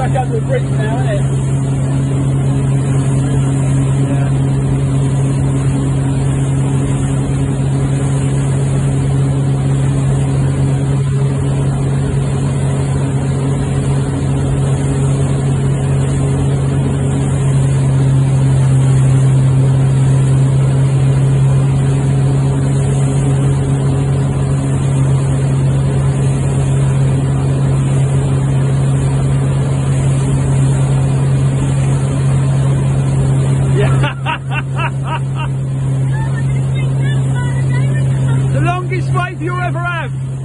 back out to the bridge now, isn't it? longest wave you'll ever have.